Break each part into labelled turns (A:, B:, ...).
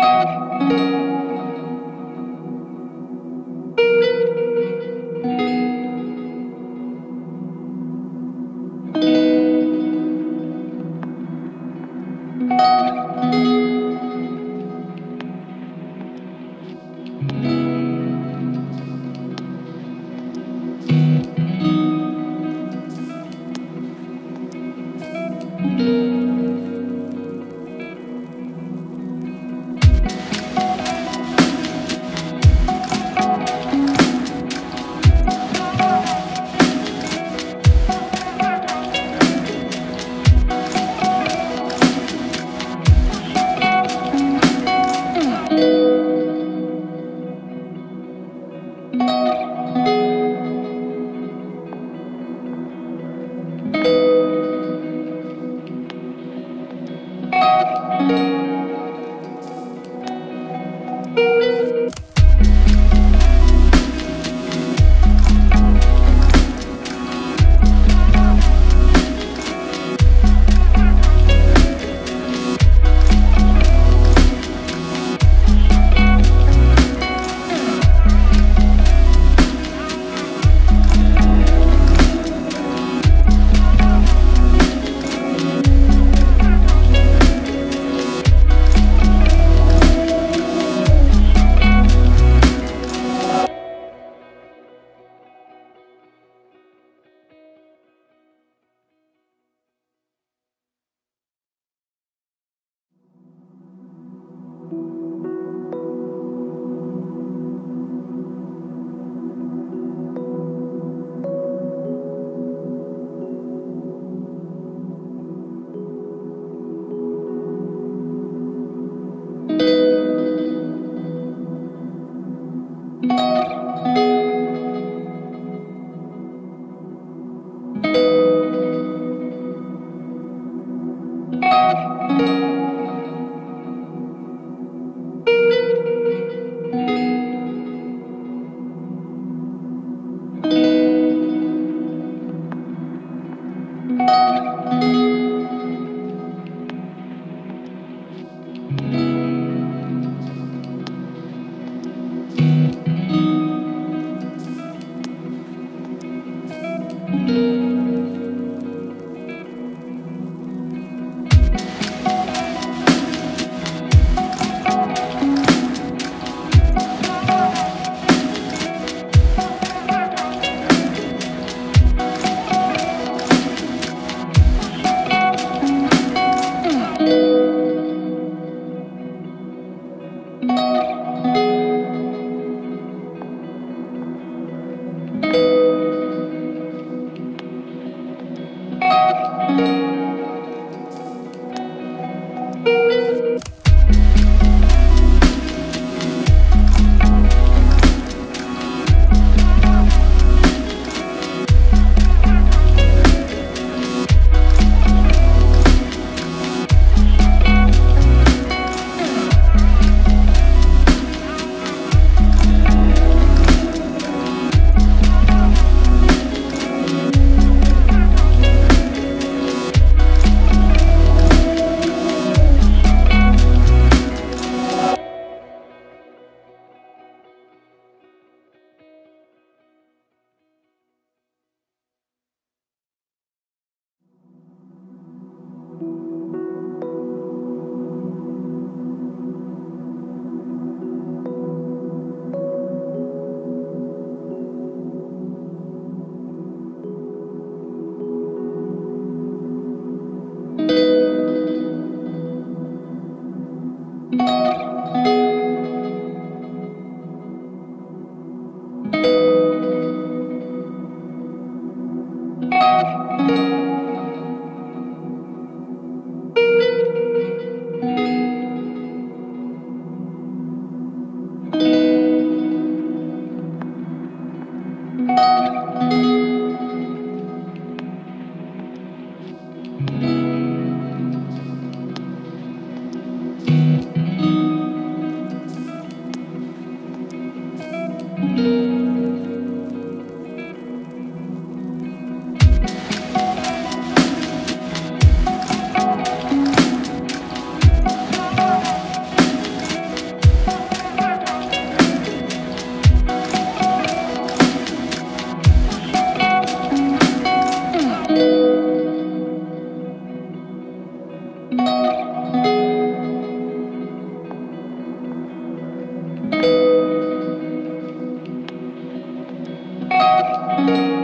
A: thank you Música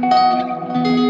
A: Música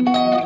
A: Thank mm. you.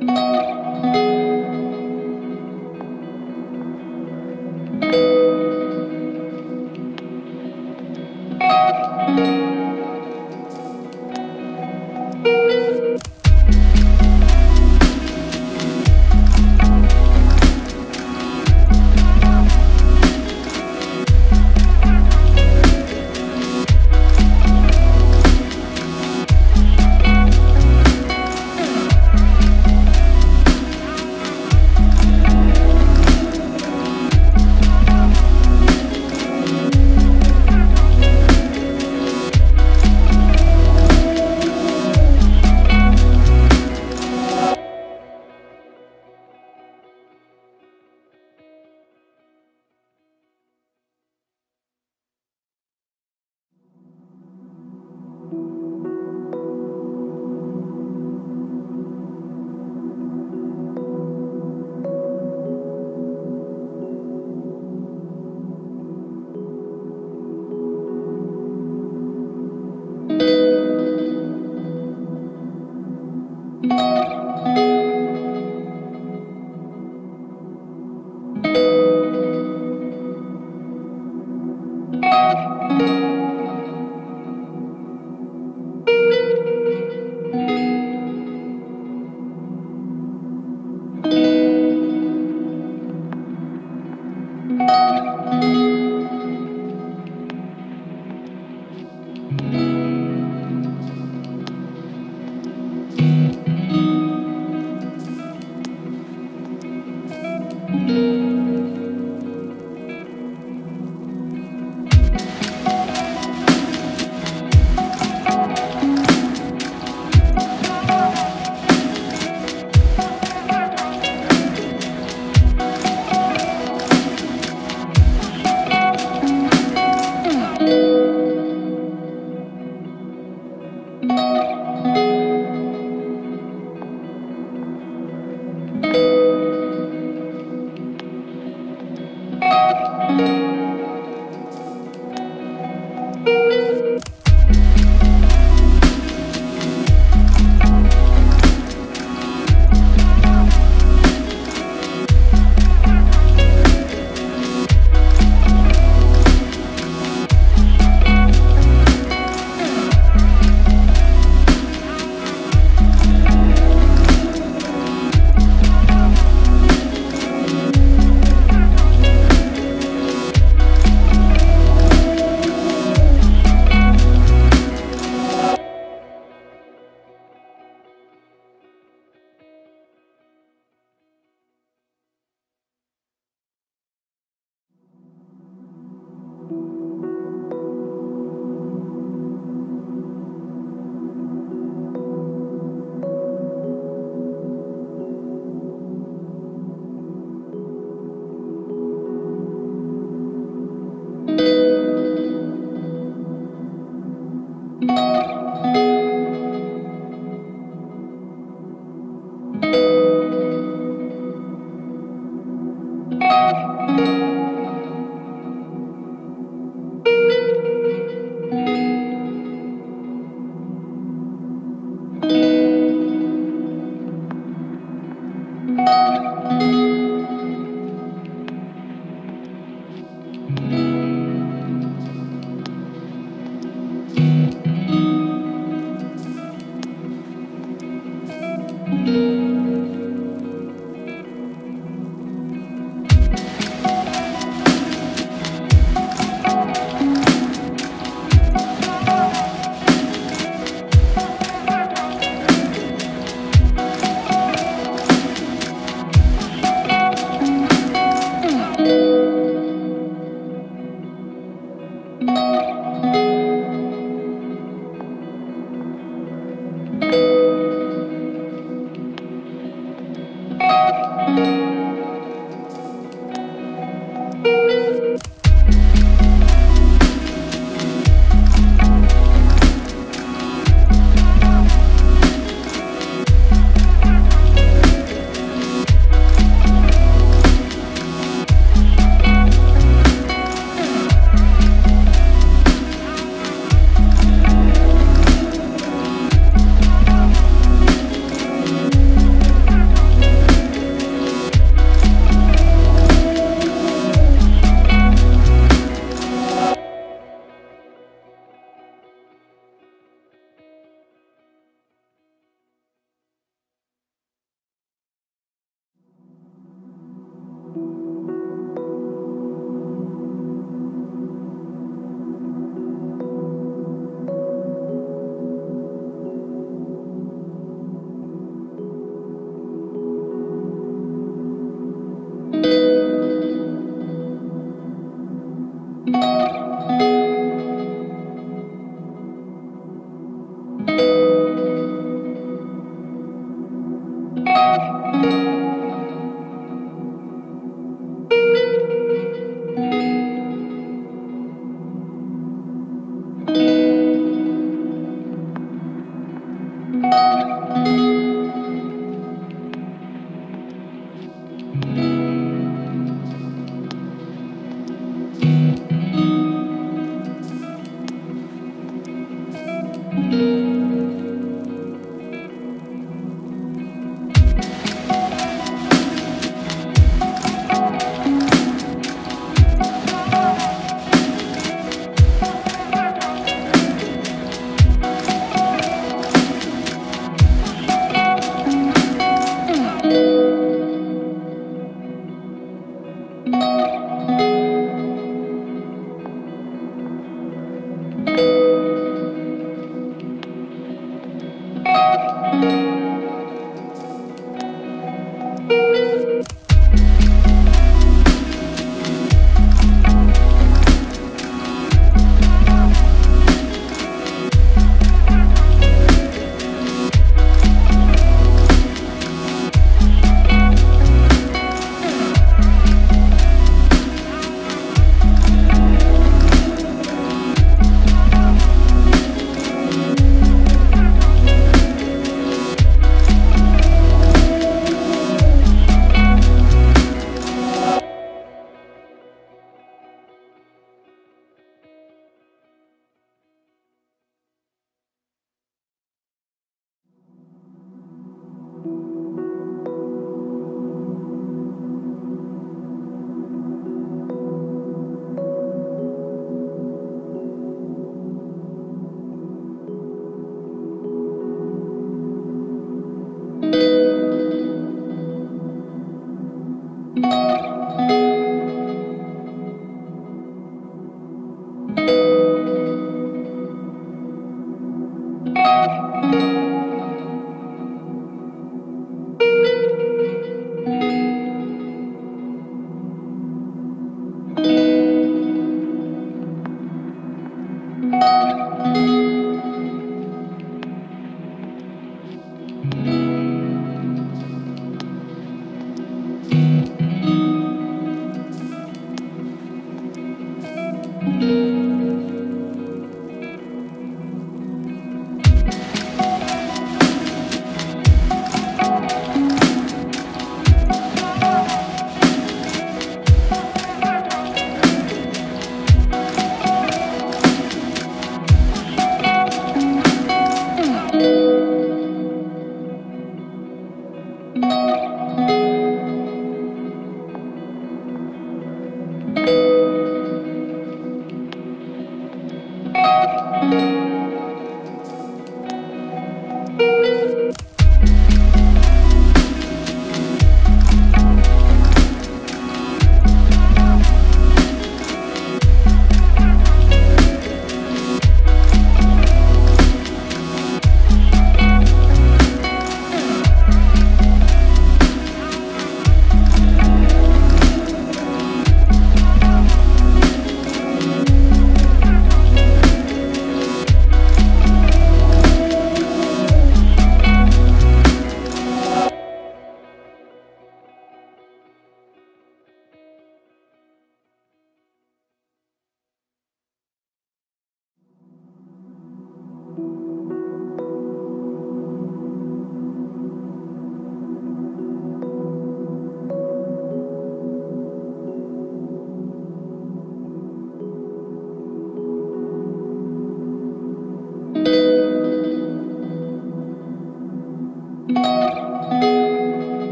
A: Música